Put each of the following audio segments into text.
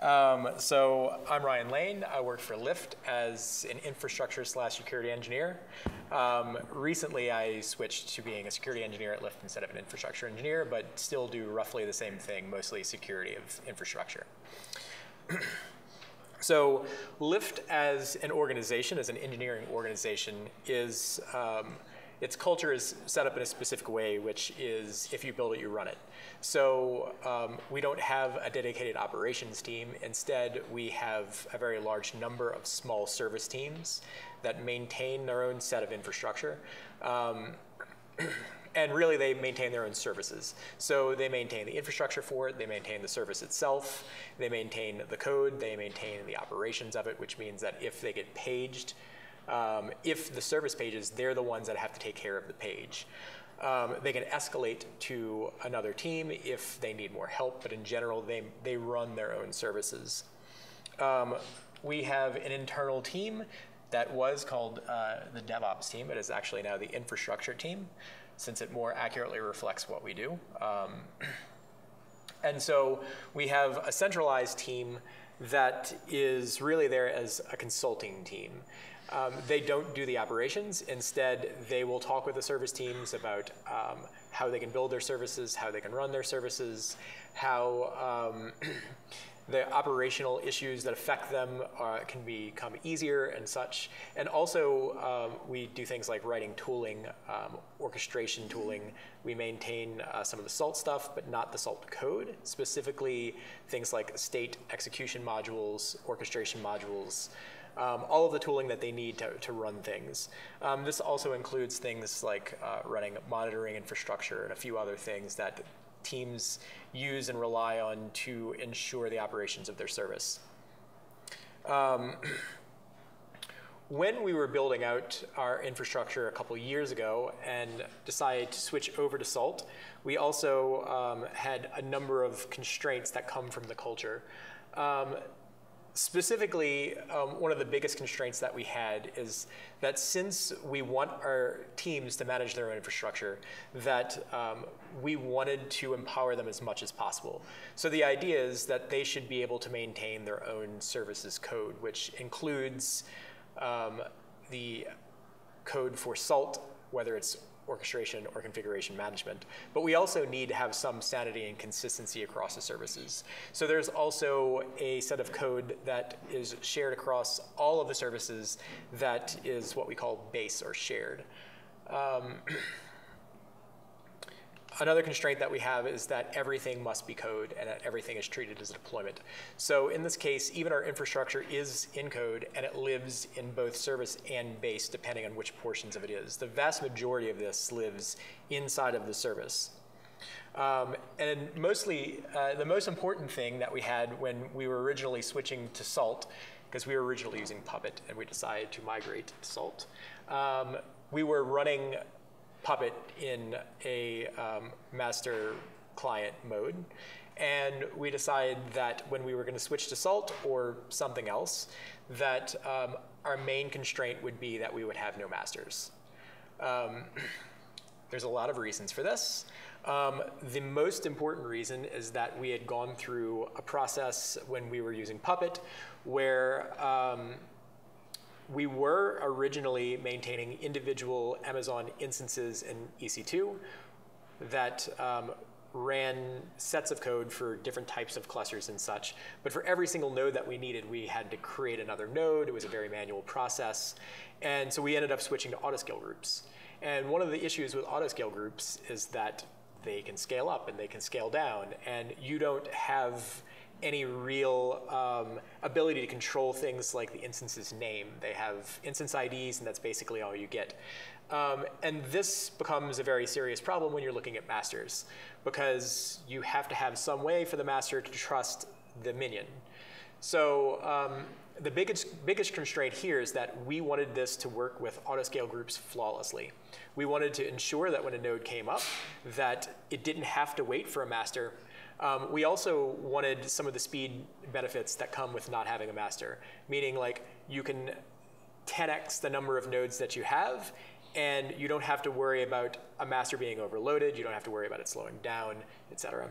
Um, so I'm Ryan Lane. I work for Lyft as an infrastructure slash security engineer. Um, recently, I switched to being a security engineer at Lyft instead of an infrastructure engineer, but still do roughly the same thing, mostly security of infrastructure. so Lyft as an organization, as an engineering organization, is um, its culture is set up in a specific way, which is if you build it, you run it. So um, we don't have a dedicated operations team. Instead, we have a very large number of small service teams that maintain their own set of infrastructure. Um, and really they maintain their own services. So they maintain the infrastructure for it, they maintain the service itself, they maintain the code, they maintain the operations of it, which means that if they get paged, um, if the service pages, they're the ones that have to take care of the page. Um, they can escalate to another team if they need more help, but in general, they, they run their own services. Um, we have an internal team that was called uh, the DevOps team. It is actually now the infrastructure team, since it more accurately reflects what we do. Um, and so we have a centralized team that is really there as a consulting team. Um, they don't do the operations. Instead, they will talk with the service teams about um, how they can build their services, how they can run their services, how um, the operational issues that affect them uh, can become easier and such. And also, um, we do things like writing tooling, um, orchestration tooling. We maintain uh, some of the SALT stuff, but not the SALT code, specifically things like state execution modules, orchestration modules, um, all of the tooling that they need to, to run things. Um, this also includes things like uh, running monitoring infrastructure and a few other things that teams use and rely on to ensure the operations of their service. Um, when we were building out our infrastructure a couple years ago and decided to switch over to SALT, we also um, had a number of constraints that come from the culture. Um, Specifically, um, one of the biggest constraints that we had is that since we want our teams to manage their own infrastructure, that um, we wanted to empower them as much as possible. So the idea is that they should be able to maintain their own services code, which includes um, the code for SALT, whether it's orchestration or configuration management. But we also need to have some sanity and consistency across the services. So there's also a set of code that is shared across all of the services that is what we call base or shared. Um, Another constraint that we have is that everything must be code and that everything is treated as a deployment. So in this case, even our infrastructure is in code and it lives in both service and base depending on which portions of it is. The vast majority of this lives inside of the service. Um, and mostly, uh, the most important thing that we had when we were originally switching to SALT, because we were originally using Puppet and we decided to migrate to SALT, um, we were running Puppet in a um, master client mode. And we decided that when we were going to switch to Salt or something else, that um, our main constraint would be that we would have no masters. Um, there's a lot of reasons for this. Um, the most important reason is that we had gone through a process when we were using Puppet where um, we were originally maintaining individual Amazon instances in EC2 that um, ran sets of code for different types of clusters and such. But for every single node that we needed, we had to create another node. It was a very manual process. And so we ended up switching to autoscale groups. And one of the issues with autoscale groups is that they can scale up and they can scale down. And you don't have any real um, ability to control things like the instance's name. They have instance IDs, and that's basically all you get. Um, and this becomes a very serious problem when you're looking at masters, because you have to have some way for the master to trust the minion. So um, the biggest, biggest constraint here is that we wanted this to work with autoscale groups flawlessly. We wanted to ensure that when a node came up, that it didn't have to wait for a master um, we also wanted some of the speed benefits that come with not having a master, meaning like you can 10x the number of nodes that you have, and you don't have to worry about a master being overloaded, you don't have to worry about it slowing down, et cetera.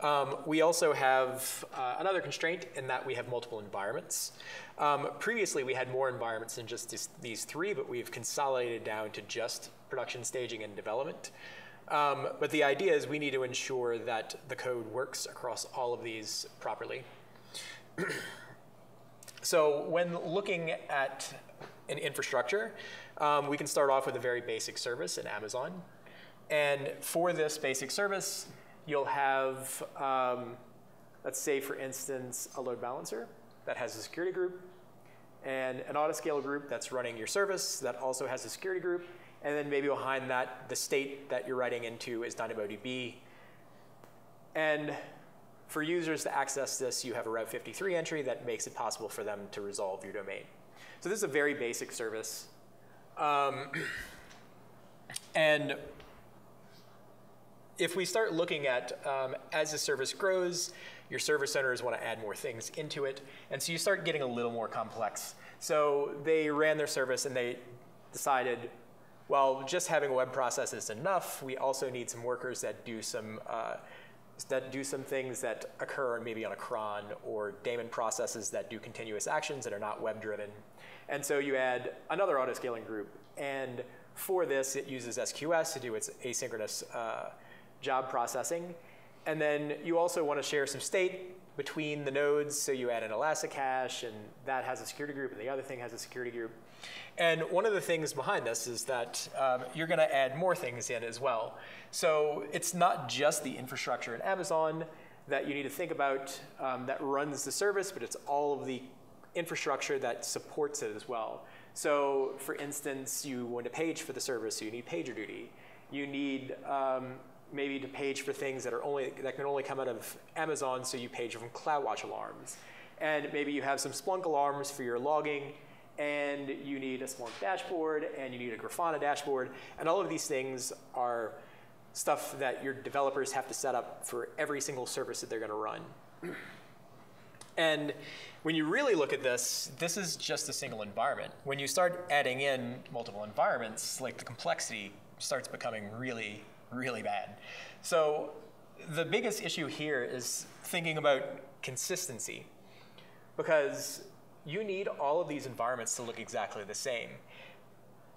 Um, we also have uh, another constraint in that we have multiple environments. Um, previously, we had more environments than just this, these three, but we've consolidated down to just production staging and development. Um, but the idea is we need to ensure that the code works across all of these properly. so when looking at an infrastructure, um, we can start off with a very basic service in Amazon. And for this basic service, you'll have, um, let's say, for instance, a load balancer that has a security group, and an autoscale group that's running your service that also has a security group, and then maybe behind that, the state that you're writing into is DynamoDB. And for users to access this, you have a Route 53 entry that makes it possible for them to resolve your domain. So this is a very basic service. Um, and if we start looking at, um, as the service grows, your service owners want to add more things into it. And so you start getting a little more complex. So they ran their service and they decided, well, just having a web process is enough. We also need some workers that do some uh, that do some things that occur maybe on a cron or daemon processes that do continuous actions that are not web driven. And so you add another autoscaling group. And for this, it uses SQS to do its asynchronous uh, job processing. And then you also want to share some state between the nodes, so you add an Elasticache, and that has a security group, and the other thing has a security group. And one of the things behind this is that um, you're going to add more things in as well. So it's not just the infrastructure in Amazon that you need to think about um, that runs the service, but it's all of the infrastructure that supports it as well. So for instance, you want to page for the service, so you need PagerDuty. You need um, maybe to page for things that are only that can only come out of Amazon, so you page from CloudWatch alarms. And maybe you have some Splunk alarms for your logging, and you need a Splunk dashboard, and you need a Grafana dashboard, and all of these things are stuff that your developers have to set up for every single service that they're going to run. And when you really look at this, this is just a single environment. When you start adding in multiple environments, like the complexity starts becoming really, really bad. So the biggest issue here is thinking about consistency because you need all of these environments to look exactly the same.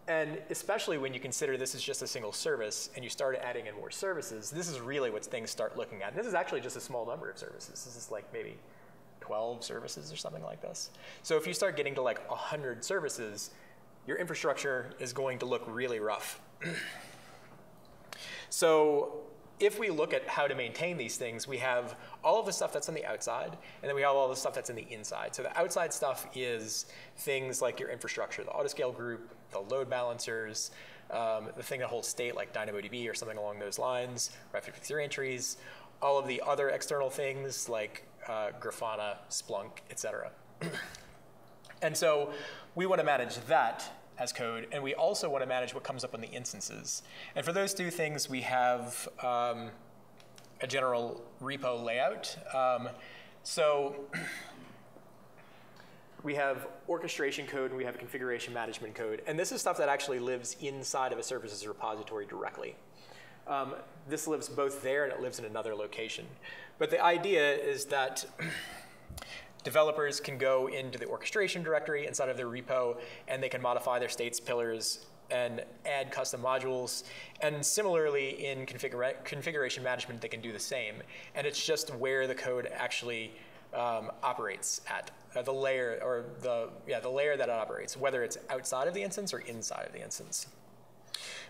And especially when you consider this is just a single service and you start adding in more services, this is really what things start looking at. And this is actually just a small number of services. This is like maybe 12 services or something like this. So if you start getting to like 100 services, your infrastructure is going to look really rough. so if we look at how to maintain these things, we have all of the stuff that's on the outside, and then we have all the stuff that's in the inside. So the outside stuff is things like your infrastructure, the autoscale group, the load balancers, um, the thing that holds state like DynamoDB or something along those lines, Route 53 entries, all of the other external things like uh, Grafana, Splunk, et cetera. and so we want to manage that as code, and we also want to manage what comes up on the instances. And for those two things, we have um, a general repo layout. Um, so we have orchestration code and we have configuration management code. And this is stuff that actually lives inside of a services repository directly. Um, this lives both there and it lives in another location. But the idea is that developers can go into the orchestration directory inside of their repo and they can modify their states pillars and add custom modules. And similarly in configura configuration management, they can do the same. And it's just where the code actually um, operates at uh, the layer or the yeah the layer that it operates, whether it's outside of the instance or inside of the instance.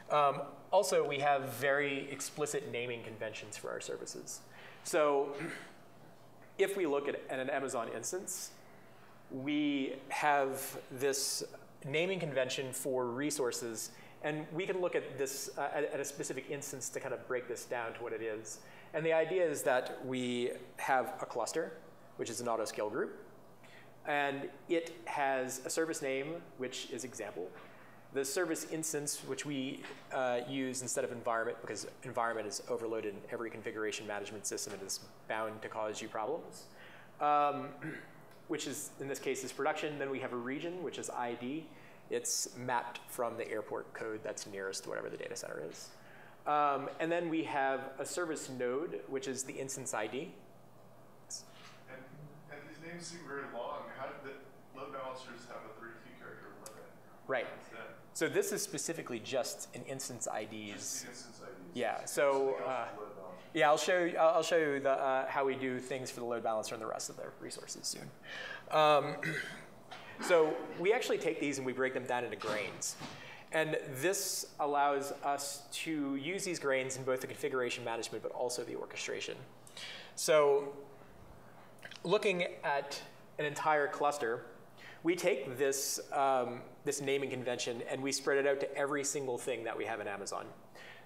Um, also, we have very explicit naming conventions for our services. So if we look at, at an Amazon instance, we have this naming convention for resources, and we can look at this uh, at, at, a specific instance to kind of break this down to what it is. And the idea is that we have a cluster, which is an autoscale group, and it has a service name, which is example, the service instance, which we uh, use instead of environment, because environment is overloaded in every configuration management system and is bound to cause you problems, um, which is, in this case, is production. Then we have a region, which is IAD. It's mapped from the airport code that's nearest to whatever the data center is. Um, and then we have a service node, which is the instance ID. And, and these names seem very long. How did the load balancers have a 32 character limit? Right. So this is specifically just an instance IDs. Just the instance IDs. Yeah, so, uh, with load balancer. Yeah, I'll show you, I'll I'll show you the, uh, how we do things for the load balancer and the rest of the resources soon. Um, so we actually take these and we break them down into grains. And this allows us to use these grains in both the configuration management but also the orchestration. So looking at an entire cluster, we take this, um, this naming convention and we spread it out to every single thing that we have in Amazon.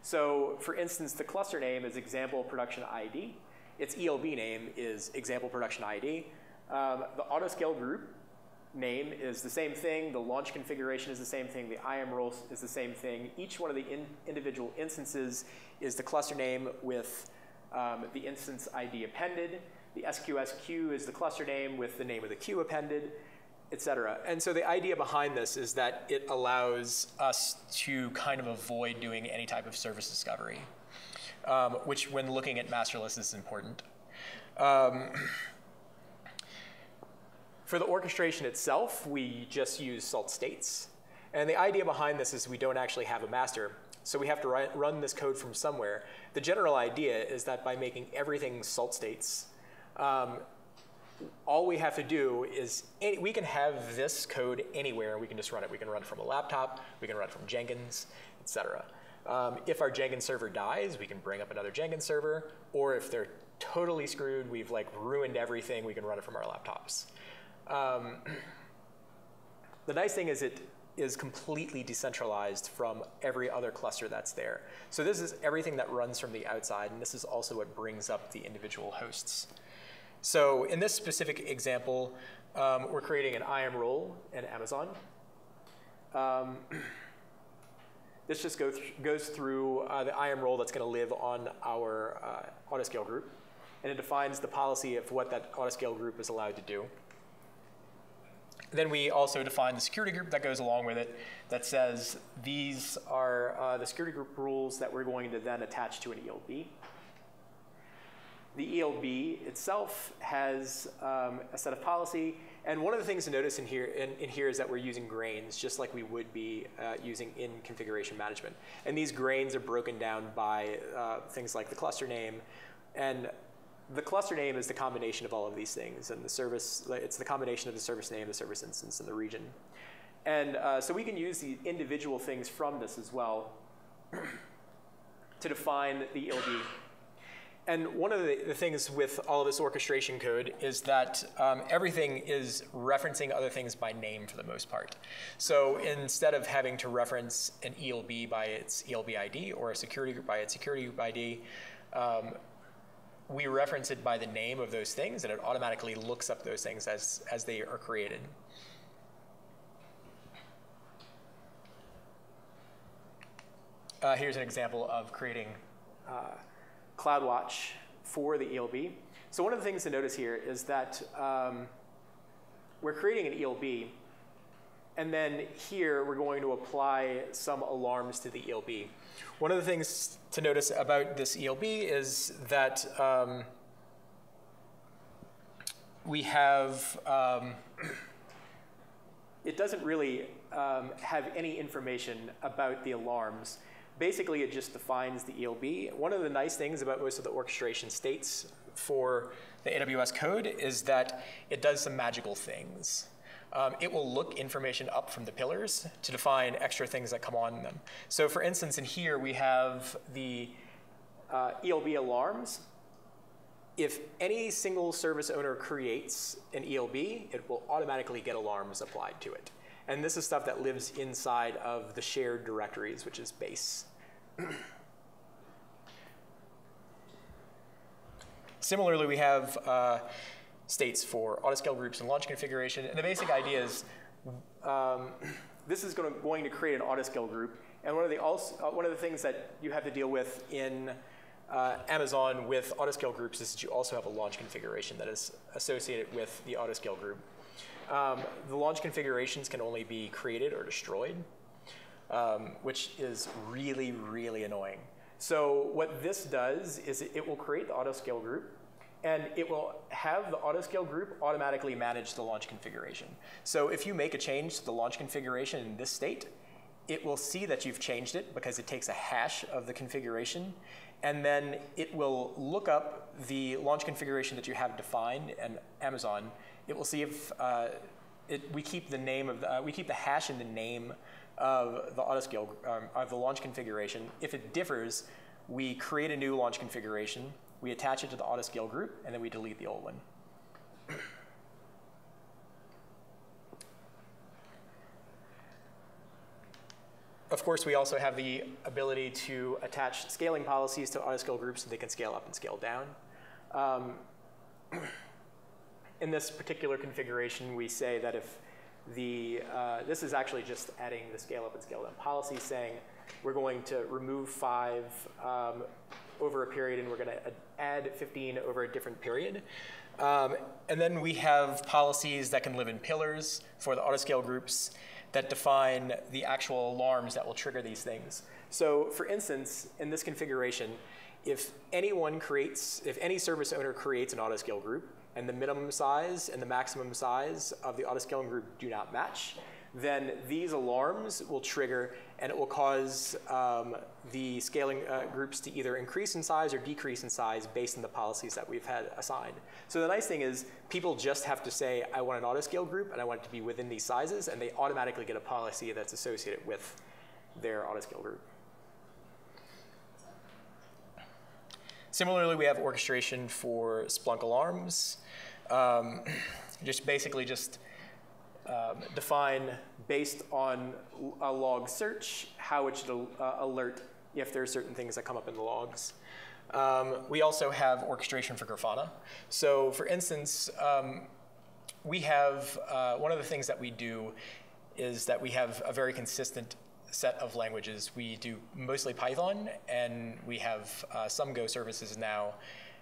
So for instance, the cluster name is example production IAD. Its ELB name is example production IAD. Um, the autoscale group name is the same thing. The launch configuration is the same thing. The IAM role is the same thing. Each one of the in individual instances is the cluster name with um, the instance ID appended. The SQS queue is the cluster name with the name of the queue appended, et cetera. And so the idea behind this is that it allows us to kind of avoid doing any type of service discovery, um, which when looking at masterless is important. Um, for the orchestration itself, we just use salt states. And the idea behind this is we don't actually have a master, so we have to run this code from somewhere. The general idea is that by making everything salt states, um, all we have to do is we can have this code anywhere. We can just run it. We can run it from a laptop. We can run it from Jenkins, etc. Um, if our Jenkins server dies, we can bring up another Jenkins server. Or if they're totally screwed, we've like ruined everything, we can run it from our laptops. Um, the nice thing is it is completely decentralized from every other cluster that's there. So this is everything that runs from the outside, and this is also what brings up the individual hosts. So in this specific example, um, we're creating an IAM role in Amazon. Um, this just go th goes through uh, the IAM role that's going to live on our uh, autoscale group, and it defines the policy of what that autoscale group is allowed to do. Then we also define the security group that goes along with it that says these are uh, the security group rules that we're going to then attach to an ELB. The ELB itself has um, a set of policy, and one of the things to notice in here, in, in here is that we're using grains, just like we would be uh, using in configuration management. And these grains are broken down by uh, things like the cluster name, and the cluster name is the combination of all of these things, and the service, it's the combination of the service name, the service instance, and the region. And uh, so we can use the individual things from this as well to define the ELB. And one of the, the, things with all of this orchestration code is that um, everything is referencing other things by name for the most part. So instead of having to reference an ELB by its ELB ID or a security group by its security group ID, um, we reference it by the name of those things and it automatically looks up those things as, as they are created. Uh, here's an example of creating uh, CloudWatch for the ELB. So one of the things to notice here is that um, we're creating an ELB, and then here we're going to apply some alarms to the ELB. One of the things to notice about this ELB is that um, we have, um, it doesn't really um, have any information about the alarms. Basically, it just defines the ELB. One of the nice things about most of the orchestration states for the AWS code is that it does some magical things. Um, it will look information up from the pillars to define extra things that come on them. So for instance, in here we have the uh, ELB alarms. If any single service owner creates an ELB, it will automatically get alarms applied to it. And this is stuff that lives inside of the shared directories, which is base. Similarly, we have uh, states for autoscale groups and launch configuration. And the basic idea is um, this is going to, going to create an autoscale group. And one of, the also, uh, one of the things that you have to deal with in uh, Amazon with autoscale groups is that you also have a launch configuration that is associated with the autoscale group. Um, the launch configurations can only be created or destroyed, um, which is really, really annoying. So what this does is it will create the autoscale group and it will have the autoscale group automatically manage the launch configuration. So if you make a change to the launch configuration in this state, it will see that you've changed it because it takes a hash of the configuration, and then it will look up the launch configuration that you have defined in Amazon. It will see if uh, it, we keep the name of the, uh, we keep the hash in the name of the autoscale um, of the launch configuration. If it differs, we create a new launch configuration we attach it to the autoscale group, and then we delete the old one. Of course, we also have the ability to attach scaling policies to autoscale groups so they can scale up and scale down. Um, in this particular configuration, we say that if the, uh, this is actually just adding the scale up and scale down policy saying we're going to remove five um, over a period and we're going to add 15 over a different period. Um, and then we have policies that can live in pillars for the autoscale groups that define the actual alarms that will trigger these things. So for instance, in this configuration, if anyone creates, if any service owner creates an autoscale group and the minimum size and the maximum size of the autoscaling group do not match, then these alarms will trigger and it will cause um, the scaling uh, groups to either increase in size or decrease in size based on the policies that we've had assigned. So the nice thing is people just have to say, I want an autoscale group and I want it to be within these sizes, and they automatically get a policy that's associated with their autoscale group. Similarly, we have orchestration for Splunk alarms. Um, just basically just um, define based on a log search how it should uh, alert if there are certain things that come up in the logs. Um, we also have orchestration for Grafana. So for instance, um, we have, uh, one of the things that we do is that we have a very consistent set of languages. We do mostly Python, and we have uh, some Go services now,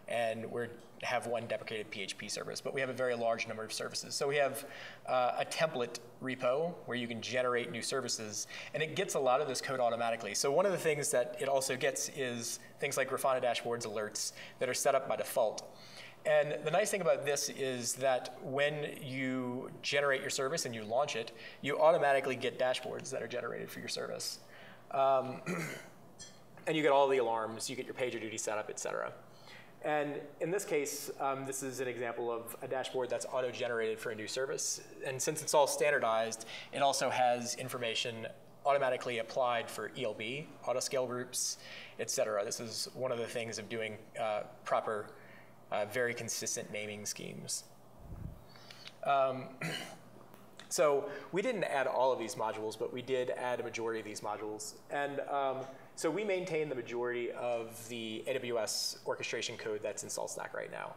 and we have one deprecated PHP service, but we have a very large number of services. So we have uh, a template repo where you can generate new services, and it gets a lot of this code automatically. So one of the things that it also gets is things like Grafana dashboards alerts that are set up by default. And the nice thing about this is that when you generate your service and you launch it, you automatically get dashboards that are generated for your service. Um, and you get all the alarms, you get your PagerDuty setup, et cetera. And in this case, um, this is an example of a dashboard that's auto-generated for a new service. And since it's all standardized, it also has information automatically applied for ELB, autoscale groups, et cetera. This is one of the things of doing uh, proper, uh, very consistent naming schemes. Um, so we didn't add all of these modules, but we did add a majority of these modules. And um, so we maintain the majority of the AWS orchestration code that's in SaltStack right now.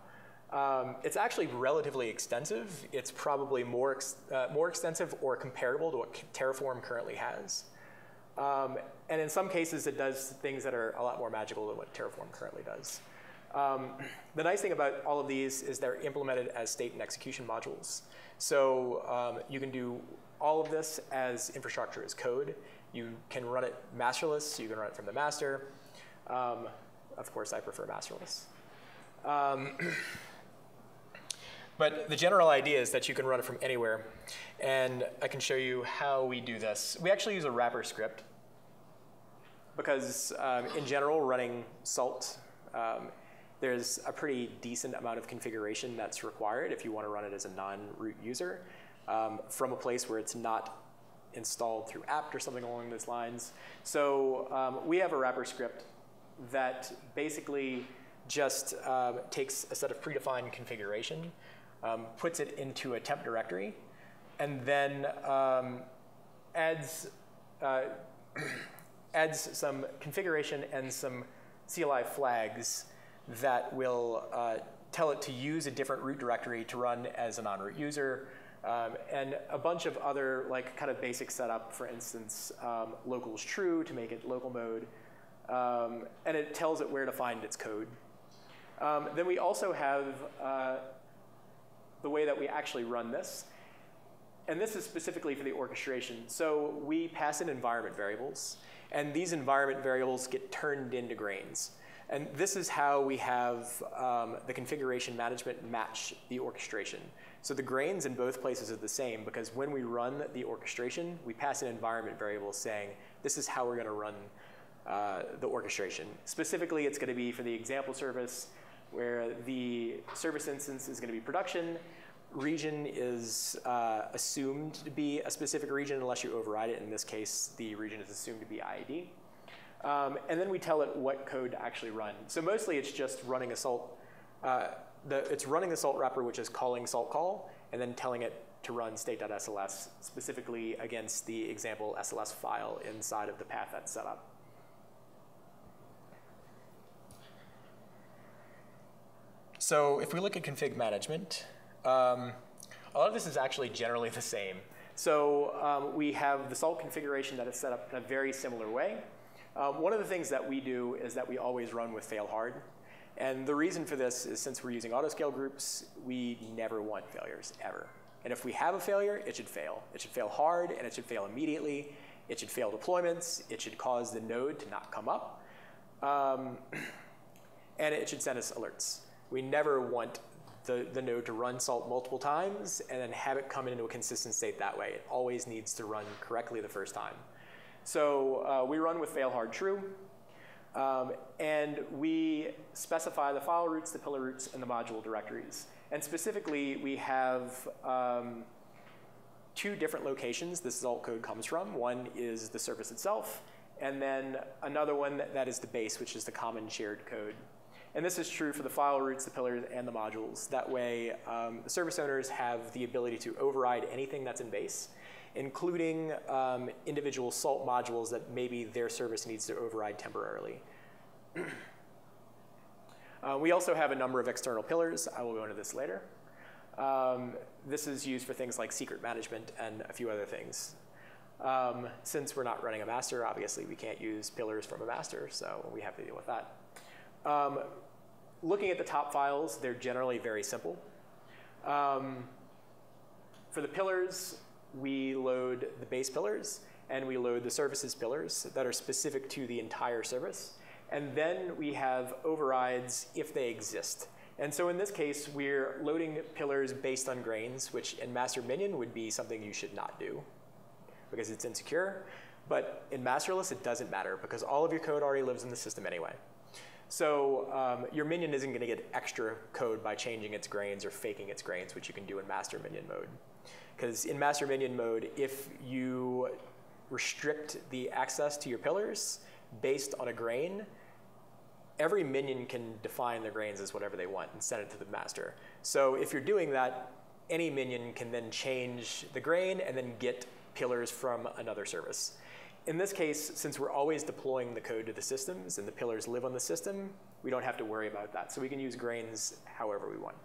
Um, it's actually relatively extensive. It's probably more, ex uh, more extensive or comparable to what Terraform currently has. Um, and in some cases, it does things that are a lot more magical than what Terraform currently does. Um, the nice thing about all of these is they're implemented as state and execution modules. So um, you can do all of this as infrastructure as code. You can run it masterless, you can run it from the master. Um, of course, I prefer masterless. Um, but the general idea is that you can run it from anywhere. And I can show you how we do this. We actually use a wrapper script because um, in general, running Salt, um, there's a pretty decent amount of configuration that's required if you want to run it as a non-root user um, from a place where it's not installed through apt or something along those lines. So um, we have a wrapper script that basically just uh, takes a set of predefined configuration, um, puts it into a temp directory, and then um, adds, uh, adds some configuration and some CLI flags that will uh, tell it to use a different root directory to run as a non-root user, um, and a bunch of other like kind of basic setup, for instance, um, locals true to make it local mode. Um, and it tells it where to find its code. Um, then we also have uh, the way that we actually run this. and this is specifically for the orchestration. So we pass in environment variables, and these environment variables get turned into grains. And this is how we have um, the configuration management match the orchestration. So the grains in both places are the same because when we run the orchestration, we pass an environment variable saying, this is how we're going to run uh, the orchestration. Specifically, it's going to be for the example service where the service instance is going to be production. Region is uh, assumed to be a specific region unless you override it. In this case, the region is assumed to be IAD. Um, and then we tell it what code to actually run. So mostly it's just running a salt, uh, the, it's running the salt wrapper, which is calling salt call, and then telling it to run state.sls specifically against the example SLS file inside of the path that's set up. So if we look at config management, um, a lot of this is actually generally the same. So um, we have the salt configuration that is set up in a very similar way. Um, one of the things that we do is that we always run with fail hard. And the reason for this is since we're using autoscale groups, we never want failures, ever. And if we have a failure, it should fail. It should fail hard, and it should fail immediately. It should fail deployments. It should cause the node to not come up. Um, and it should send us alerts. We never want the, the node to run salt multiple times and then have it come into a consistent state that way. It always needs to run correctly the first time. So uh, we run with fail hard true. Um, and we specify the file roots, the pillar roots, and the module directories. And specifically, we have um, two different locations this Salt code comes from. One is the service itself, and then another one that, that is the base, which is the common shared code. And this is true for the file roots, the pillars, and the modules. That way, um, the service owners have the ability to override anything that's in base, including um, individual SALT modules that maybe their service needs to override temporarily. uh, we also have a number of external pillars. I will go into this later. Um, this is used for things like secret management and a few other things. Um, since we're not running a master, obviously we can't use pillars from a master, so we have to deal with that. Um, looking at the top files, they're generally very simple. Um, for the pillars, we load the base pillars and we load the services pillars that are specific to the entire service. And then we have overrides if they exist. And so in this case, we're loading pillars based on grains, which in master minion would be something you should not do because it's insecure. But in masterless, it doesn't matter because all of your code already lives in the system anyway. So um, your minion isn't going to get extra code by changing its grains or faking its grains, which you can do in master minion mode. Because in master minion mode, if you restrict the access to your pillars based on a grain, every minion can define their grains as whatever they want and send it to the master. So if you're doing that, any minion can then change the grain and then get pillars from another service. In this case, since we're always deploying the code to the systems and the pillars live on the system, we don't have to worry about that. So we can use grains however we want.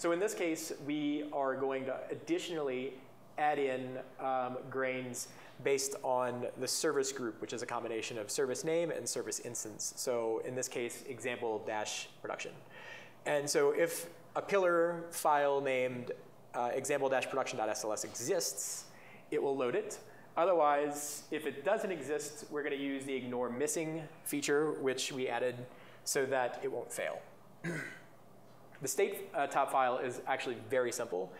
So in this case, we are going to additionally add in um, grains based on the service group, which is a combination of service name and service instance. So in this case, example dash production. And so if a pillar file named uh, example dash production.sls exists, it will load it. Otherwise, if it doesn't exist, we're going to use the ignore missing feature, which we added so that it won't fail. the state uh, top file is actually very simple.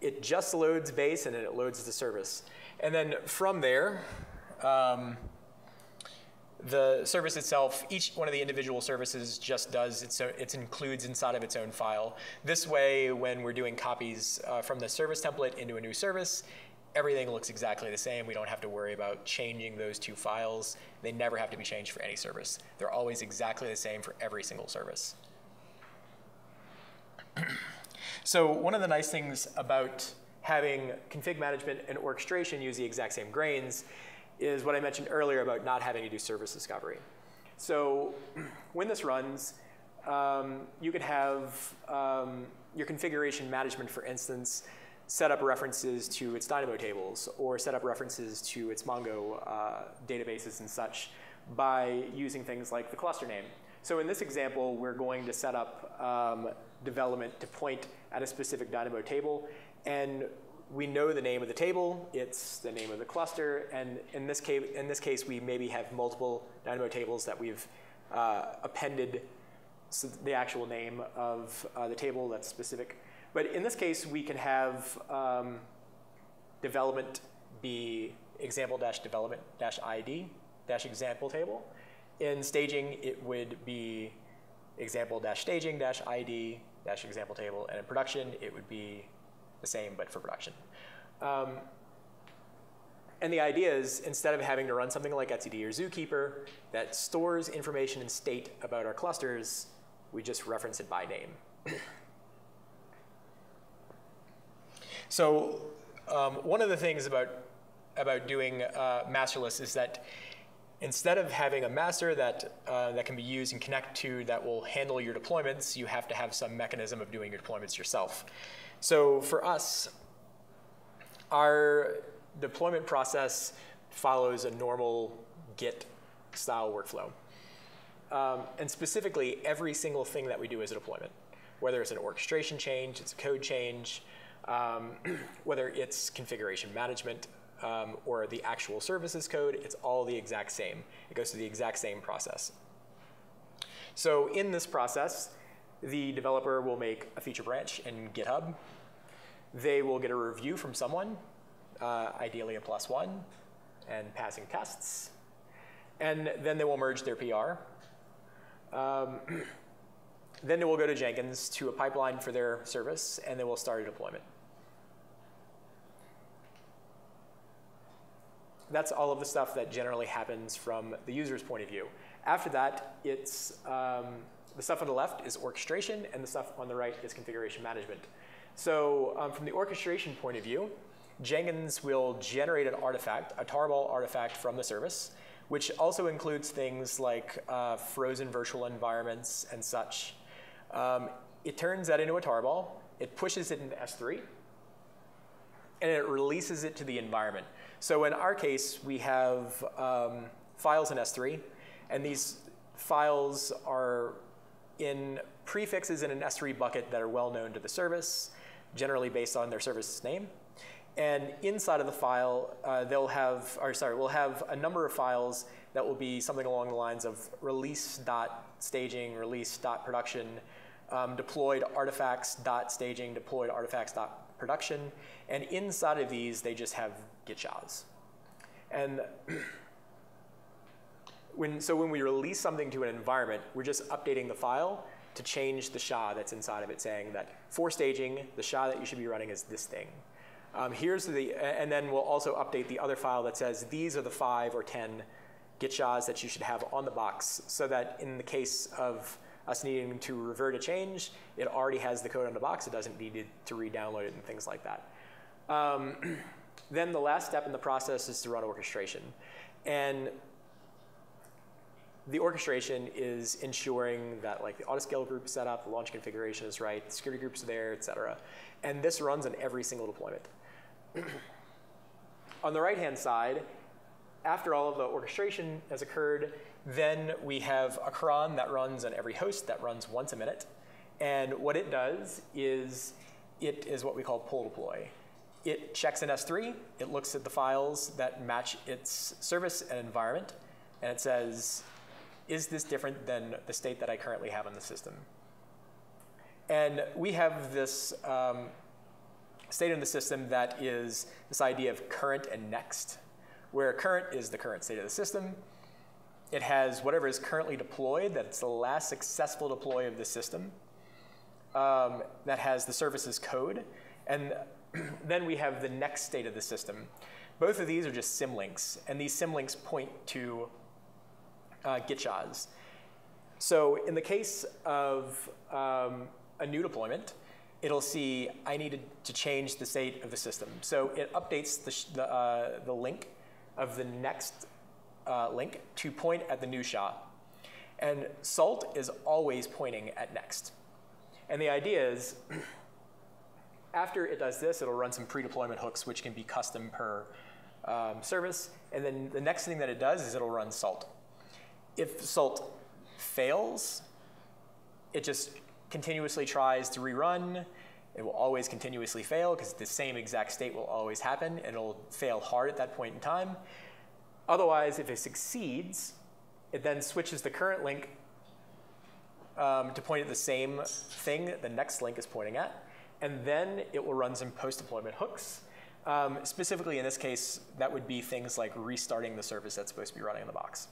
It just loads base and then it loads the service. And then from there, um, the service itself, each one of the individual services just does its own, it includes inside of its own file. This way, when we're doing copies uh, from the service template into a new service, everything looks exactly the same. We don't have to worry about changing those two files. They never have to be changed for any service. They're always exactly the same for every single service. So one of the nice things about having config management and orchestration use the exact same grains is what I mentioned earlier about not having to do service discovery. So when this runs, um, you can have um, your configuration management, for instance, set up references to its Dynamo tables or set up references to its Mongo uh, databases and such by using things like the cluster name. So in this example, we're going to set up um, development to point at a specific Dynamo table. And we know the name of the table, it's the name of the cluster, and in this case, in this case we maybe have multiple Dynamo tables that we've uh, appended the actual name of uh, the table that's specific. But in this case, we can have um, development be example dash development dash IAD dash example table. In staging, it would be example dash staging dash IAD dash example table, and in production, it would be the same, but for production. Um, and the idea is instead of having to run something like etcd or Zookeeper that stores information and state about our clusters, we just reference it by name. so um, one of the things about, about doing uh, masterless is that instead of having a master that, uh, that can be used and connect to that will handle your deployments, you have to have some mechanism of doing your deployments yourself. So for us, our deployment process follows a normal Git style workflow. Um, and specifically, every single thing that we do is a deployment, whether it's an orchestration change, it's a code change, um, whether it's configuration management, um, or the actual services code, it's all the exact same. It goes through the exact same process. So in this process, the developer will make a feature branch in GitHub. They will get a review from someone, uh, ideally a plus one, and passing tests. And then they will merge their PR. Um, then they will go to Jenkins to a pipeline for their service, and they will start a deployment. That's all of the stuff that generally happens from the user's point of view. After that, it's um, the stuff on the left is orchestration, and the stuff on the right is configuration management. So um, from the orchestration point of view, Jenkins will generate an artifact, a tarball artifact from the service, which also includes things like uh, frozen virtual environments and such. Um, it turns that into a tarball, it pushes it into S3, and it releases it to the environment. So in our case, we have um, files in S3, and these files are in prefixes in an S3 bucket that are well known to the service, generally based on their service name. And inside of the file, uh, they'll have, or sorry, we'll have a number of files that will be something along the lines of release.staging, release.production, um, deployed artifacts.staging, deployed artifacts.production. And inside of these, they just have git SHAs. And when, so when we release something to an environment, we're just updating the file to change the SHA that's inside of it, saying that for staging, the SHA that you should be running is this thing. Um, here's the, and then we'll also update the other file that says these are the five or 10 git SHAs that you should have on the box so that in the case of us needing to revert a change, it already has the code on the box. It doesn't need to re-download it and things like that. Um, then the last step in the process is to run orchestration. And the orchestration is ensuring that like the autoscale group is set up, the launch configuration is right, the security groups are there, et cetera. And this runs on every single deployment. on the right-hand side, after all of the orchestration has occurred, then we have a cron that runs on every host that runs once a minute. And what it does is it is what we call pull deploy. It checks in S3, it looks at the files that match its service and environment, and it says, is this different than the state that I currently have in the system? And we have this um, state in the system that is this idea of current and next, where current is the current state of the system. It has whatever is currently deployed, that's the last successful deploy of the system, um, that has the services code. And then we have the next state of the system. Both of these are just symlinks, and these symlinks point to uh. So in the case of um, a new deployment, it'll see I needed to change the state of the system. So it updates the, the, uh, the link of the next uh, link to point at the new SHA. And salt is always pointing at next. And the idea is, after it does this, it'll run some pre-deployment hooks, which can be custom per um, service. And then the next thing that it does is it'll run salt. If salt fails, it just continuously tries to rerun. It will always continuously fail because the same exact state will always happen and it'll fail hard at that point in time. Otherwise, if it succeeds, it then switches the current link um, to point at the same thing that the next link is pointing at. And then it will run some post-deployment hooks. Um, specifically in this case, that would be things like restarting the service that's supposed to be running in the box.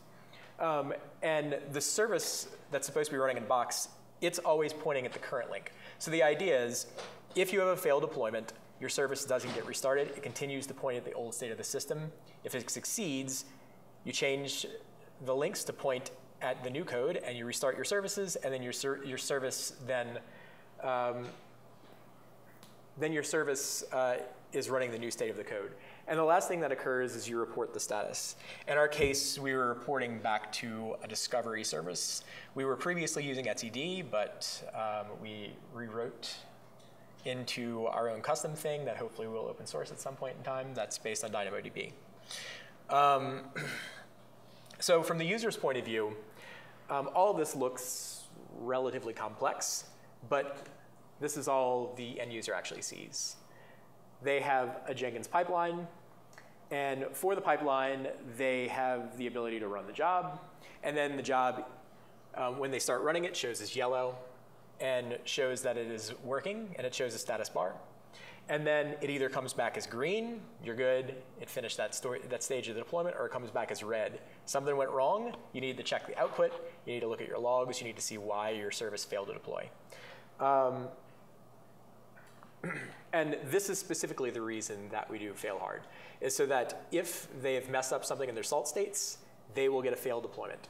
Um, and the service that's supposed to be running in box, it's always pointing at the current link. So the idea is, if you have a failed deployment, your service doesn't get restarted. It continues to point at the old state of the system. If it succeeds, you change the links to point at the new code, and you restart your services, and then your, ser your service then, um, then your service uh, is running the new state of the code. And the last thing that occurs is you report the status. In our case, we were reporting back to a discovery service. We were previously using etcd, but um, we rewrote into our own custom thing that hopefully we'll open source at some point in time that's based on DynamoDB. Um, so from the user's point of view, um, all of this looks relatively complex, but this is all the end user actually sees. They have a Jenkins pipeline, and for the pipeline, they have the ability to run the job, and then the job, um, when they start running it, shows as yellow, and shows that it is working, and it shows a status bar. And then it either comes back as green, you're good, it finished that, story, that stage of the deployment, or it comes back as red. Something went wrong, you need to check the output, you need to look at your logs, you need to see why your service failed to deploy. Um, and this is specifically the reason that we do fail hard, is so that if they have messed up something in their salt states, they will get a failed deployment.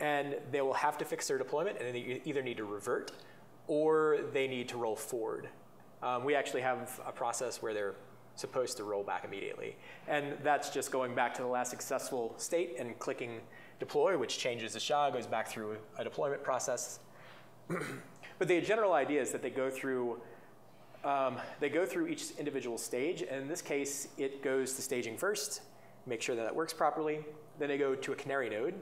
And they will have to fix their deployment, and they either need to revert or they need to roll forward. Um, we actually have a process where they're supposed to roll back immediately. And that's just going back to the last successful state and clicking deploy, which changes the SHA, goes back through a deployment process. but the general idea is that they go through um, they go through each individual stage, and in this case, it goes to staging first, make sure that that works properly. Then they go to a canary node,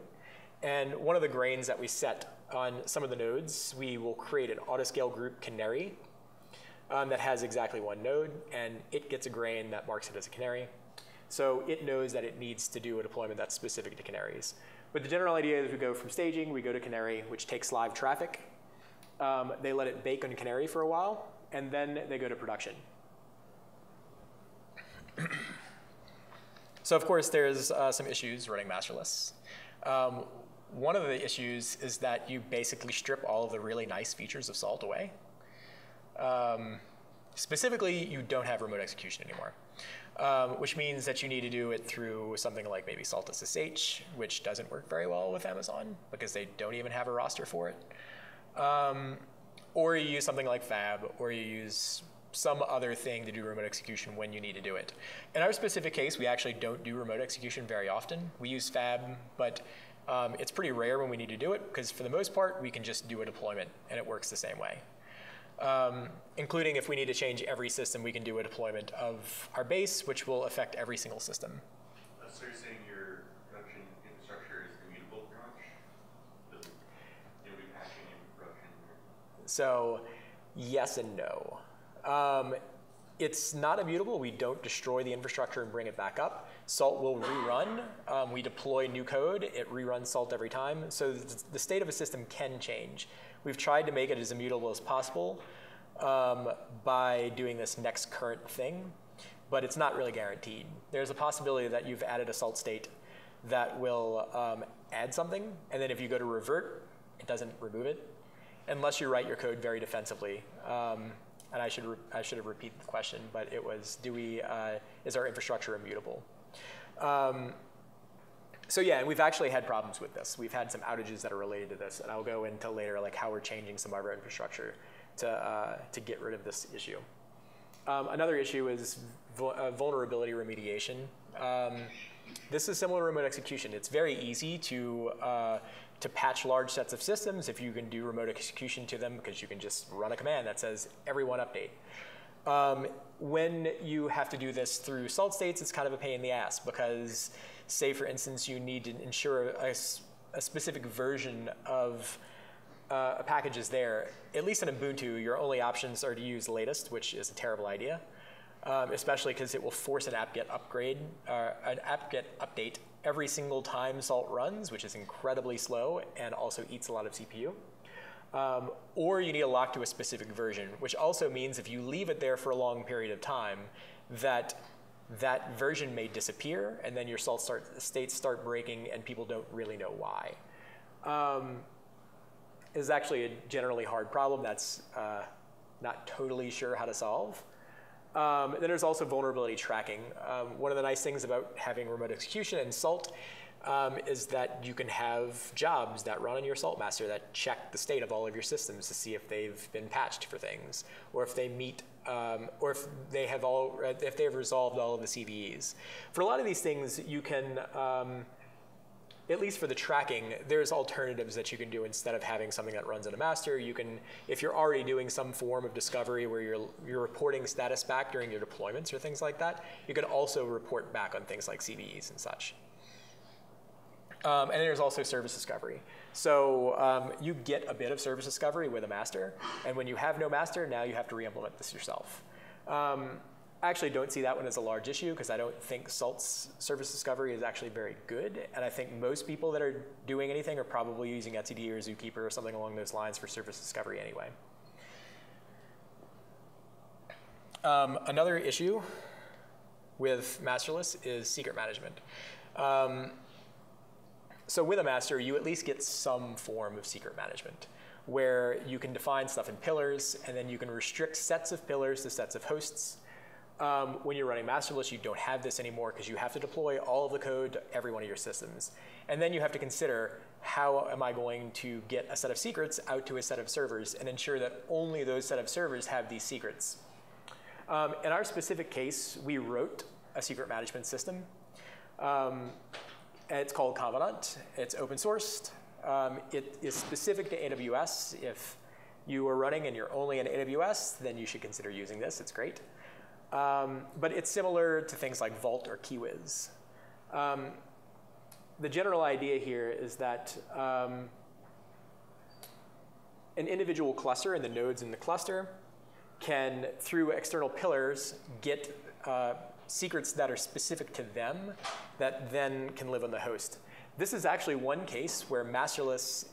and one of the grains that we set on some of the nodes, we will create an autoscale group canary um, that has exactly one node, and it gets a grain that marks it as a canary. So it knows that it needs to do a deployment that's specific to canaries. But the general idea is we go from staging, we go to canary, which takes live traffic. Um, they let it bake on canary for a while, and then they go to production. so of course, there's uh, some issues running masterless. Um, one of the issues is that you basically strip all of the really nice features of Salt away. Um, specifically, you don't have remote execution anymore, um, which means that you need to do it through something like maybe Salt SSH, which doesn't work very well with Amazon because they don't even have a roster for it. Um, or you use something like Fab, or you use some other thing to do remote execution when you need to do it. In our specific case, we actually don't do remote execution very often. We use Fab, but um, it's pretty rare when we need to do it because for the most part, we can just do a deployment and it works the same way um, including if we need to change every system, we can do a deployment of our base, which will affect every single system. Uh, so you're saying your production infrastructure is immutable pretty much? You'll be patching in production? So yes and no. Um, it's not immutable. We don't destroy the infrastructure and bring it back up. Salt will rerun. Um, we deploy new code. It reruns Salt every time. So the state of a system can change. We've tried to make it as immutable as possible um, by doing this next current thing, but it's not really guaranteed. There's a possibility that you've added a salt state that will um, add something, and then if you go to revert, it doesn't remove it, unless you write your code very defensively. Um, and I should, I should have repeated the question, but it was, do we, uh, is our infrastructure immutable? Um, so yeah, and we've actually had problems with this. We've had some outages that are related to this, and I'll go into later like how we're changing some of our infrastructure to, uh, to get rid of this issue. Um, another issue is uh, vulnerability remediation. Um, this is similar to remote execution. It's very easy to, uh, to patch large sets of systems if you can do remote execution to them because you can just run a command that says everyone update. Um, when you have to do this through salt states, it's kind of a pain in the ass because say, for instance, you need to ensure a, a specific version of uh, a package is there, at least in Ubuntu, your only options are to use latest, which is a terrible idea, um, especially because it will force an apt-get upgrade, uh, an apt-get update every single time Salt runs, which is incredibly slow and also eats a lot of CPU. Um, or you need to lock to a specific version, which also means if you leave it there for a long period of time, that that version may disappear, and then your salt start, states start breaking, and people don't really know why. Um, is actually a generally hard problem that's uh, not totally sure how to solve. Um, then there's also vulnerability tracking. Um, one of the nice things about having remote execution and SALT um, is that you can have jobs that run on your Salt master that check the state of all of your systems to see if they've been patched for things, or if they meet, um, or if they have all, if they have resolved all of the CVEs. For a lot of these things, you can um, at least for the tracking, there's alternatives that you can do instead of having something that runs in a master. You can, if you're already doing some form of discovery where you're, you're reporting status back during your deployments or things like that, you can also report back on things like CVEs and such. Um, and there's also service discovery. So um, you get a bit of service discovery with a master, and when you have no master, now you have to re-implement this yourself. Um, I actually don't see that one as a large issue because I don't think SALT's service discovery is actually very good. And I think most people that are doing anything are probably using etcd or Zookeeper or something along those lines for service discovery anyway. Um, another issue with masterless is secret management. Um, so with a master, you at least get some form of secret management where you can define stuff in pillars and then you can restrict sets of pillars to sets of hosts um, when you're running masterless, you don't have this anymore because you have to deploy all of the code to every one of your systems. And then you have to consider how am I going to get a set of secrets out to a set of servers and ensure that only those set of servers have these secrets. Um, in our specific case, we wrote a secret management system. Um, it's called Confidant. It's open sourced. Um, it is specific to AWS. If you are running and you're only in AWS, then you should consider using this. It's great. Um, but it's similar to things like Vault or Keywhiz. Um, the general idea here is that um, an individual cluster and the nodes in the cluster can, through external pillars, get uh, secrets that are specific to them that then can live on the host. This is actually one case where masterless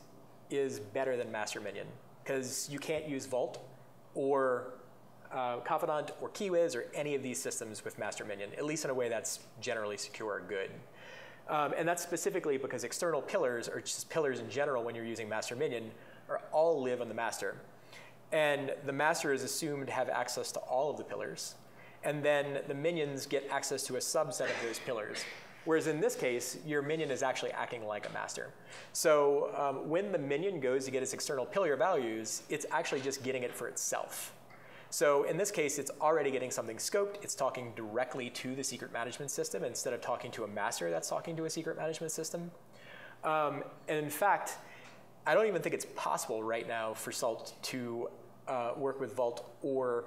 is better than master minion because you can't use Vault or uh, Confidant or Keywhiz or any of these systems with master minion, at least in a way that's generally secure or good. Um, and that's specifically because external pillars, or just pillars in general when you're using master minion, are all live on the master. And the master is assumed to have access to all of the pillars. And then the minions get access to a subset of those pillars. Whereas in this case, your minion is actually acting like a master. So um, when the minion goes to get its external pillar values, it's actually just getting it for itself. So in this case, it's already getting something scoped. It's talking directly to the secret management system instead of talking to a master that's talking to a secret management system. Um, and in fact, I don't even think it's possible right now for Salt to uh, work with Vault or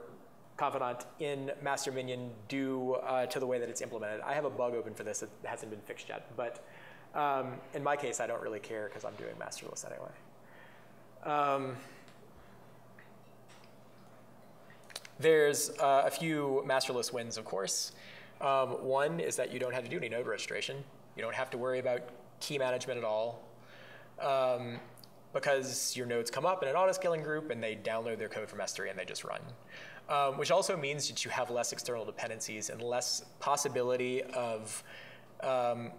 Confidant in Master Minion due uh, to the way that it's implemented. I have a bug open for this that hasn't been fixed yet, but um, in my case, I don't really care because I'm doing masterless anyway. Um, There's uh, a few masterless wins, of course. Um, one is that you don't have to do any node registration. You don't have to worry about key management at all. Um, because your nodes come up in an autoscaling group and they download their code from S3 and they just run. Um, which also means that you have less external dependencies and less possibility of um,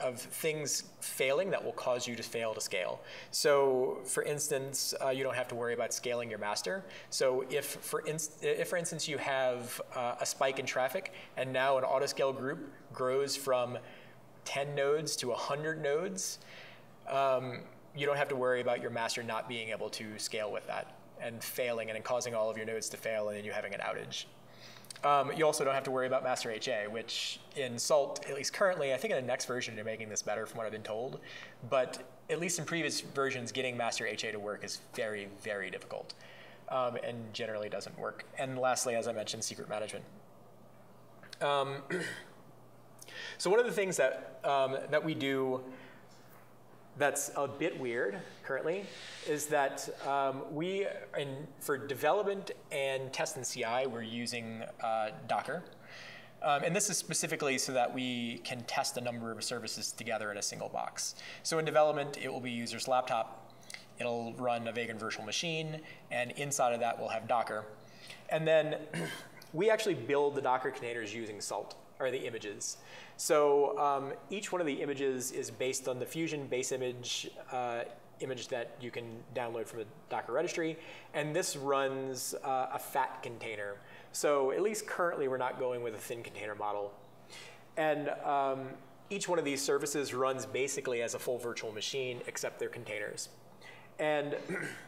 of things failing that will cause you to fail to scale. So for instance, uh, you don't have to worry about scaling your master. So if for, if for instance you have uh, a spike in traffic and now an autoscale group grows from 10 nodes to 100 nodes, um, you don't have to worry about your master not being able to scale with that and failing and causing all of your nodes to fail and then you having an outage. Um, you also don't have to worry about master HA, which in Salt, at least currently, I think in the next version they're making this better from what I've been told. But at least in previous versions, getting master HA to work is very, very difficult um, and generally doesn't work. And lastly, as I mentioned, secret management. Um, so one of the things that, um, that we do that's a bit weird currently is that um, we, in, for development and test and CI, we're using uh, Docker. Um, and this is specifically so that we can test a number of services together in a single box. So in development, it will be user's laptop. It'll run a Vagrant virtual machine, and inside of that, we'll have Docker. And then we actually build the Docker containers using Salt, or the images. So um, each one of the images is based on the Phusion base image uh, image that you can download from the Docker registry. And this runs uh, a fat container. So at least currently we're not going with a thin container model. And um, each one of these services runs basically as a full virtual machine except they're containers. And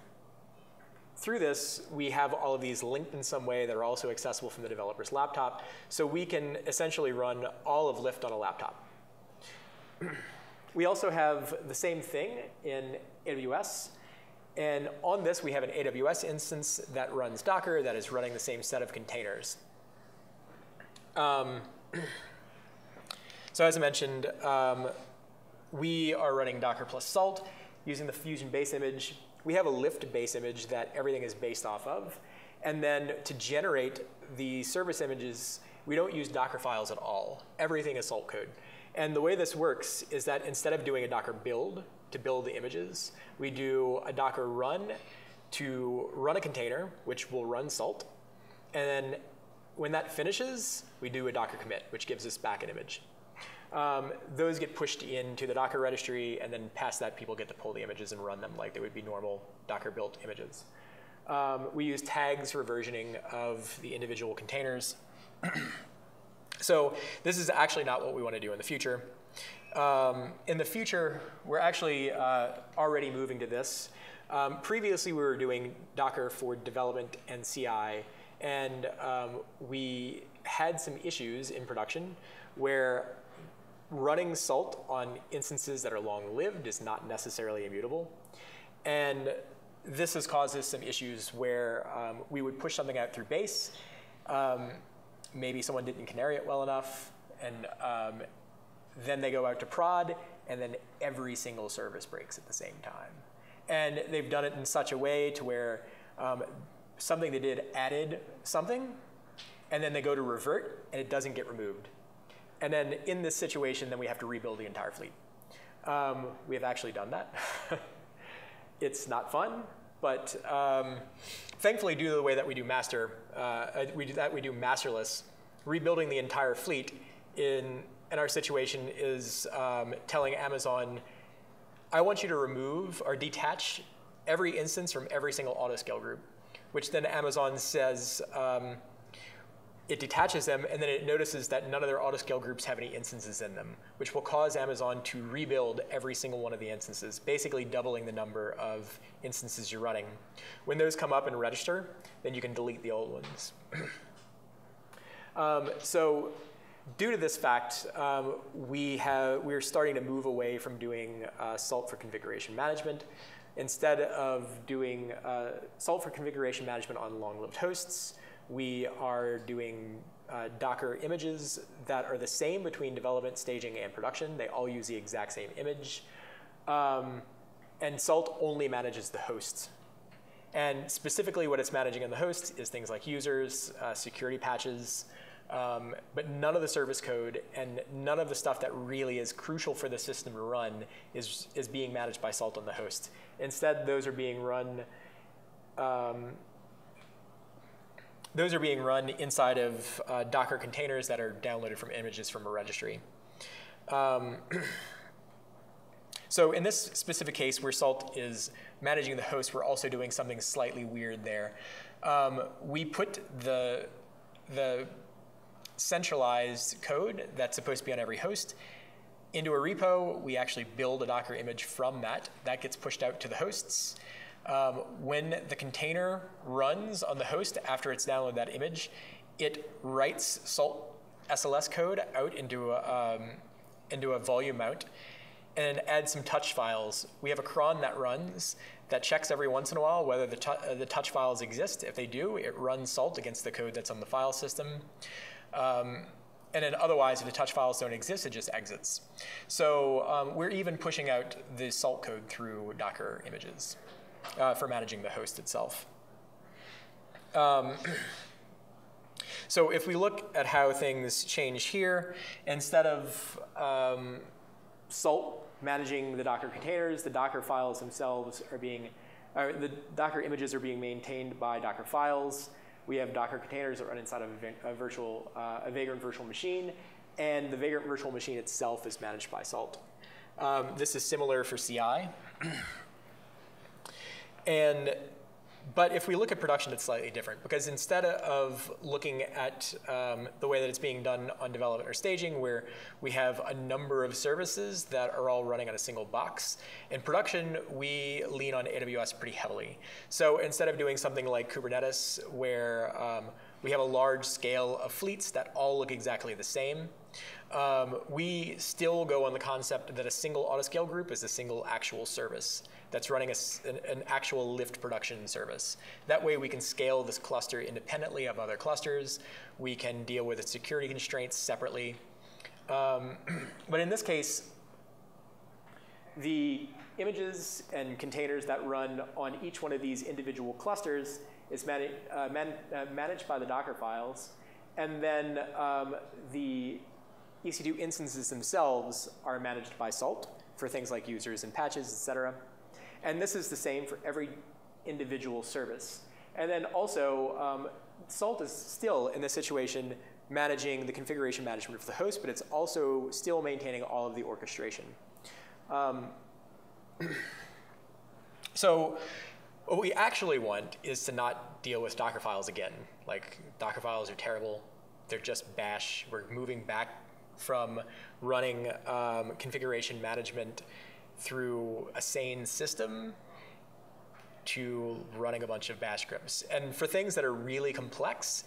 through this, we have all of these linked in some way that are also accessible from the developer's laptop. So we can essentially run all of Lyft on a laptop. we also have the same thing in AWS. And on this, we have an AWS instance that runs Docker that is running the same set of containers. Um, so as I mentioned, um, we are running Docker plus Salt using the Phusion base image we have a Lyft base image that everything is based off of. And then to generate the service images, we don't use Docker files at all. Everything is Salt code. And the way this works is that instead of doing a Docker build to build the images, we do a Docker run to run a container, which will run Salt. And then when that finishes, we do a Docker commit, which gives us back an image. Um, those get pushed into the Docker registry, and then past that, people get to pull the images and run them like they would be normal Docker-built images. Um, we use tags for versioning of the individual containers. so this is actually not what we want to do in the future. Um, in the future, we're actually uh, already moving to this. Um, previously, we were doing Docker for development and CI, and um, we had some issues in production where running salt on instances that are long-lived is not necessarily immutable. And this has caused us some issues where um, we would push something out through base. Um, maybe someone didn't canary it well enough, and um, then they go out to prod, and then every single service breaks at the same time. And they've done it in such a way to where um, something they did added something, and then they go to revert, and it doesn't get removed. And then in this situation, then we have to rebuild the entire fleet. Um, we have actually done that. it's not fun, but um, thankfully, due to the way that we do master, uh, we do that we do masterless, rebuilding the entire fleet in in our situation is um, telling Amazon, I want you to remove or detach every instance from every single autoscale group, which then Amazon says, um, it detaches them, and then it notices that none of their autoscale groups have any instances in them, which will cause Amazon to rebuild every single one of the instances, basically doubling the number of instances you're running. When those come up and register, then you can delete the old ones. um, so due to this fact, um, we have, we're starting to move away from doing uh, SALT for configuration management. Instead of doing uh, SALT for configuration management on long-lived hosts, we are doing uh, Docker images that are the same between development, staging, and production. They all use the exact same image. Um, and Salt only manages the hosts. And specifically what it's managing on the host is things like users, uh, security patches, um, but none of the service code and none of the stuff that really is crucial for the system to run is, is being managed by Salt on the host. Instead, those are being run um, those are being run inside of uh, Docker containers that are downloaded from images from a registry. Um, so in this specific case where Salt is managing the host, we're also doing something slightly weird there. Um, we put the, the centralized code that's supposed to be on every host into a repo. We actually build a Docker image from that. That gets pushed out to the hosts. Um, when the container runs on the host after it's downloaded that image, it writes salt SLS code out into a, um, into a volume mount and adds some touch files. We have a cron that runs that checks every once in a while whether the, uh, the touch files exist. If they do, it runs salt against the code that's on the file system. Um, and then otherwise, if the touch files don't exist, it just exits. So um, we're even pushing out the salt code through Docker images uh, for managing the host itself. Um, so if we look at how things change here, instead of um, salt managing the Docker containers, the Docker files themselves are being, uh, the Docker images are being maintained by Docker files. We have Docker containers that run inside of a, a virtual, uh, a Vagrant virtual machine, and the Vagrant virtual machine itself is managed by Salt. Um, this is similar for CI. and but if we look at production, it's slightly different because instead of looking at um, the way that it's being done on development or staging, where we have a number of services that are all running on a single box, in production, we lean on AWS pretty heavily. So instead of doing something like Kubernetes, where um, we have a large scale of fleets that all look exactly the same, um, we still go on the concept that a single autoscale group is a single actual service that's running a, an, an, actual Lyft production service. That way we can scale this cluster independently of other clusters. We can deal with the security constraints separately. Um, but in this case, the images and containers that run on each one of these individual clusters is mani uh, man uh, managed by the Docker files. And then um, the EC2 instances themselves are managed by Salt for things like users and patches, et cetera. And this is the same for every individual service. And then also, um, Salt is still in this situation managing the configuration management of the host, but it's also still maintaining all of the orchestration. Um, so what we actually want is to not deal with Docker files again. Like Docker files are terrible. They're just bash. We're moving back from running um, configuration management through a sane system to running a bunch of bash scripts. And for things that are really complex,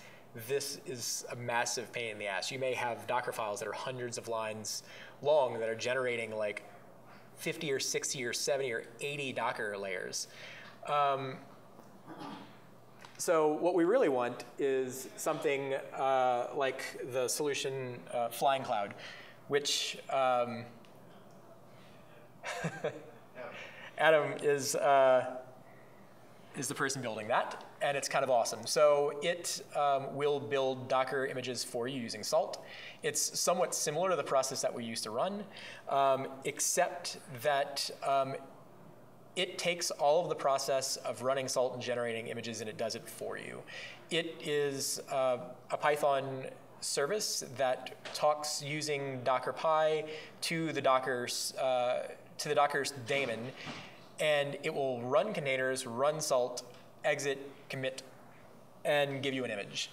this is a massive pain in the ass. You may have Docker files that are hundreds of lines long that are generating like 50 or 60 or 70 or 80 Docker layers. Um, so what we really want is something uh, like the solution uh, Flying Cloud, which um, Adam is, uh, is the person building that, and it's kind of awesome. So it um, will build Docker images for you using Salt. It's somewhat similar to the process that we used to run, um, except that um, it takes all of the process of running Salt and generating images and it does it for you. It is uh, a Python service that talks using docker-py to the Docker uh, to the Docker's daemon, and it will run containers, run salt, exit, commit, and give you an image.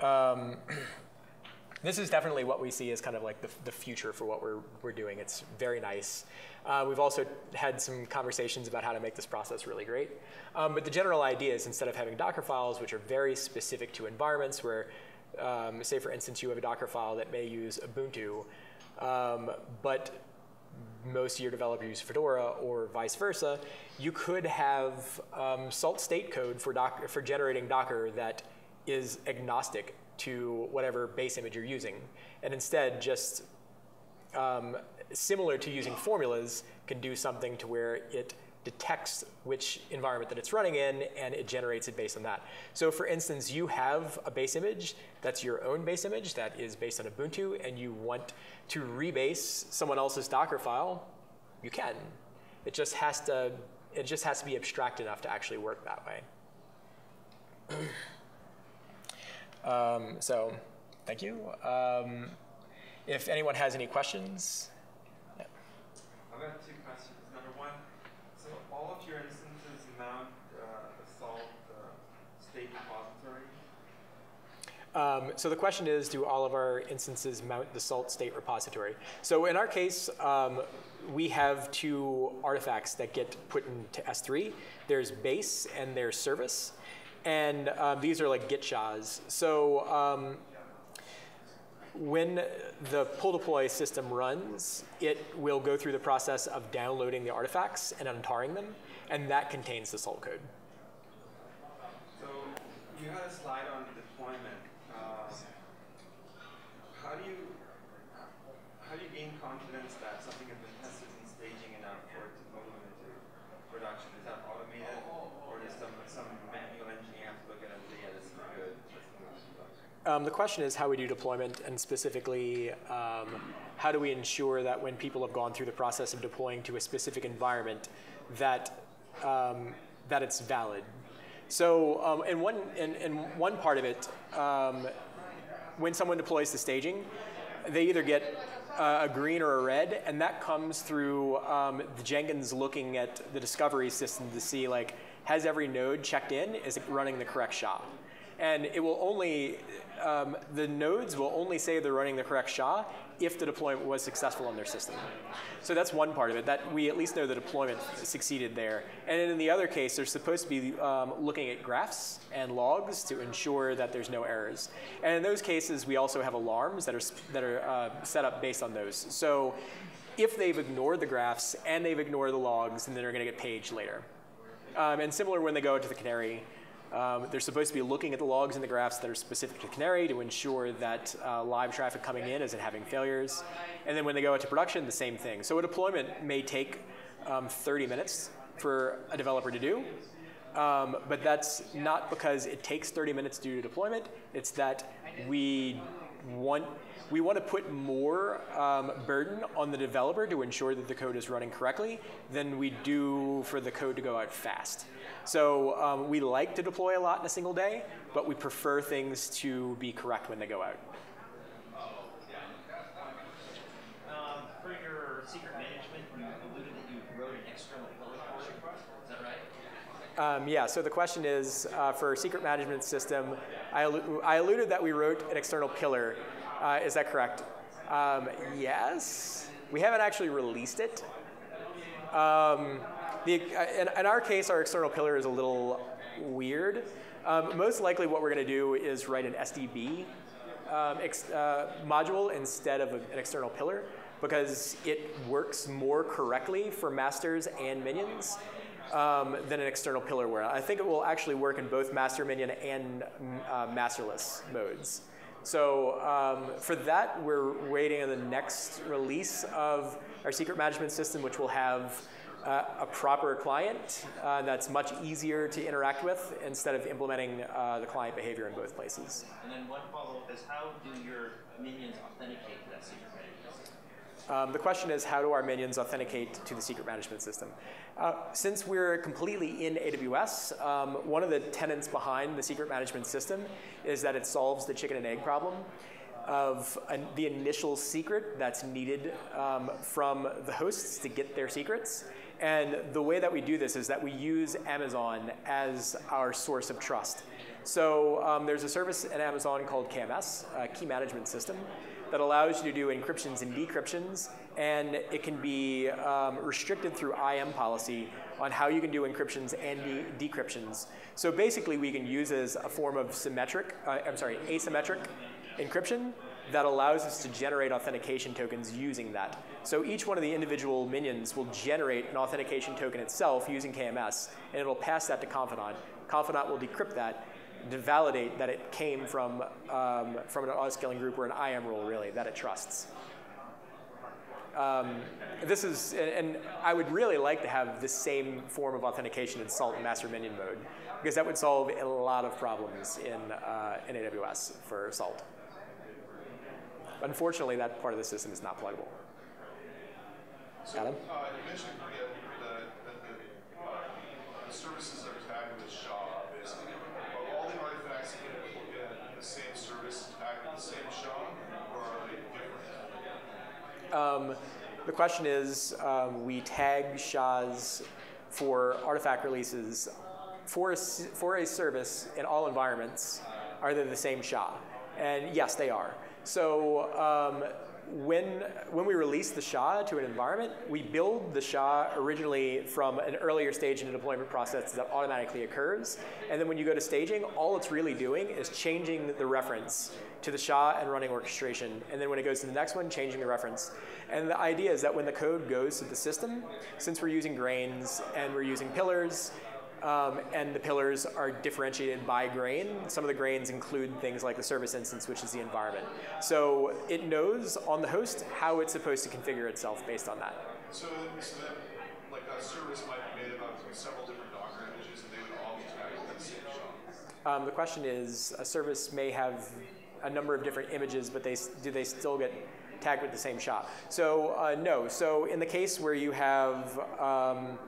Um, this is definitely what we see as kind of like the, the future for what we're, we're doing. It's very nice. Uh, we've also had some conversations about how to make this process really great. Um, but the general idea is instead of having Docker files, which are very specific to environments where, um, say for instance, you have a Docker file that may use Ubuntu, um, but most of your developers use Fedora or vice versa, you could have um, salt state code for, doc for generating Docker that is agnostic to whatever base image you're using. And instead, just um, similar to using formulas, can do something to where it detects which environment that it's running in and it generates it based on that. So for instance, you have a base image that's your own base image that is based on Ubuntu and you want to rebase someone else's Docker file, you can. It just has to, it just has to be abstract enough to actually work that way. um, so thank you. Um, if anyone has any questions. Yeah. I've got two questions. Number one, so all of your instances mount uh, the salt uh, state repository? Um, so the question is, do all of our instances mount the salt state repository? So in our case, um, we have two artifacts that get put into S3. There's base and there's service. And um, these are like git SHAs. So um, when the pull deploy system runs, it will go through the process of downloading the artifacts and untarring them, and that contains the salt code. So you had a slide on deployment. Uh, how, how do you how do you gain confidence that something has been tested in staging enough for it to move into production? Is that automated, or does some some manual engineer have to look at it and say, yeah, this is good, let's move to production? Um, the question is how we do deployment, and specifically, um, how do we ensure that when people have gone through the process of deploying to a specific environment, that um, that it's valid. So, um, in one in, one part of it, um, when someone deploys to staging, they either get uh, a green or a red, and that comes through um, the Jenkins looking at the discovery system to see like has every node checked in, is it running the correct SHA, and it will only um, the nodes will only say they're running the correct SHA if the deployment was successful on their system. So that's one part of it, that we at least know the deployment succeeded there. And in the other case, they're supposed to be um, looking at graphs and logs to ensure that there's no errors. And in those cases, we also have alarms that are, that are uh, set up based on those. So if they've ignored the graphs and they've ignored the logs, then they're going to get paged later. Um, and similar when they go to the Canary, um, they're supposed to be looking at the logs and the graphs that are specific to Canary to ensure that uh, live traffic coming in isn't having failures. And then when they go into production, the same thing. So a deployment may take um, 30 minutes for a developer to do. Um, but that's not because it takes 30 minutes due to do deployment. It's that we want we want to put more um, burden on the developer to ensure that the code is running correctly than we do for the code to go out fast. So um, we like to deploy a lot in a single day, but we prefer things to be correct when they go out. Um, for your secret management, you alluded that you wrote an external pillar for that right? Um, yeah, so the question is, uh, for secret management system, I, allu- I alluded that we wrote an external pillar. Uh, is that correct? Um, yes. We haven't actually released it. Um, the, in, in, our case, our external pillar is a little weird. Um, most likely what we're going to do is write an SDB um, ex, uh, module instead of a, an external pillar because it works more correctly for masters and minions um, than an external pillar will. I think it will actually work in both master minion and uh, masterless modes. So um, for that, we're waiting on the next release of our secret management system, which will have uh, a proper client uh, that's much easier to interact with instead of implementing uh, the client behavior in both places. And then one follow-up is how do your minions authenticate to that secret management system? Um, the question is how do our minions authenticate to the secret management system? Uh, since we're completely in AWS, um, one of the tenets behind the secret management system is that it solves the chicken and egg problem of an, the initial secret that's needed um, from the hosts to get their secrets. And the way that we do this is that we use Amazon as our source of trust. So um, there's a service in Amazon called KMS, a Key Management System, that allows you to do encryptions and decryptions, and it can be um, restricted through IAM policy on how you can do encryptions and de decryptions. So basically, we can use as a form of symmetric, uh, I'm sorry, asymmetric encryption that allows us to generate authentication tokens using that. So each one of the individual minions will generate an authentication token itself using KMS, and it'll pass that to Confidant. Confidant will decrypt that to validate that it came from, um, from an autoscaling group or an IAM role, really, that it trusts. Um, this is, and I would really like to have the same form of authentication in Salt and Master Minion mode, because that would solve a lot of problems in, uh, in AWS for Salt. Unfortunately, that part of the system is not pluggable. So, Adam? Uh, you mentioned the, the, the, the, services that are tagged with SHA, basically. Are all the artifacts in the same service tagged with the same SHA, or are they different? Um, the question is, um, we tag SHAs for artifact releases for a, for a service in all environments. Are they the same SHA? And yes, they are. So um, when, when we release the SHA to an environment, we build the SHA originally from an earlier stage in the deployment process that automatically occurs. And then when you go to staging, all it's really doing is changing the reference to the SHA and running orchestration. And then when it goes to the next one, changing the reference. And the idea is that when the code goes to the system, since we're using grains and we're using pillars, Um, and the pillars are differentiated by grain. Some of the grains include things like the service instance, which is the environment. So it knows on the host how it's supposed to configure itself based on that. So, so then, like a service might be made up of several different Docker images, and they would all be tagged with the same SHA. Um, the question is, a service may have a number of different images, but they do they still get tagged with the same SHA? So uh, no. So in the case where you have um,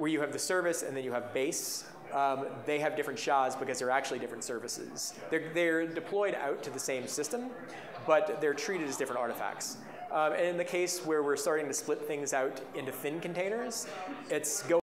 where you have the service and then you have base, um, they have different SHAs because they're actually different services. They're, they're deployed out to the same system, but they're treated as different artifacts. Um, and in the case where we're starting to split things out into thin containers, it's going